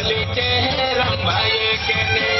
खाली चेहरा भाई के ने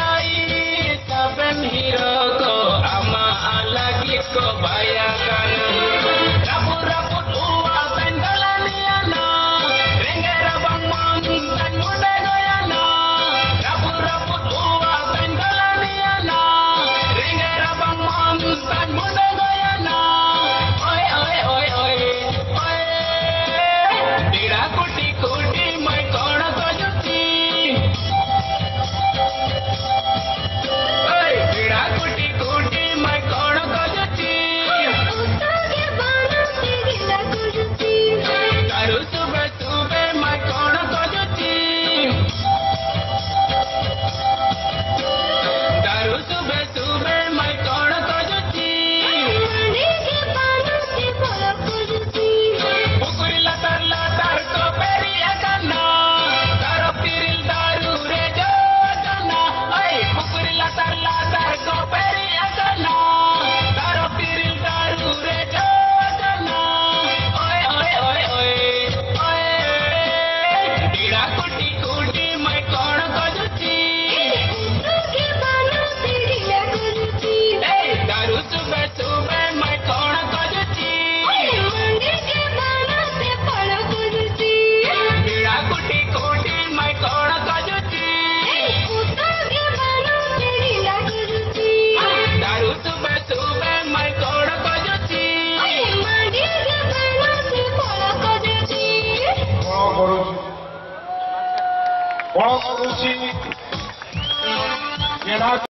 王楚钦给他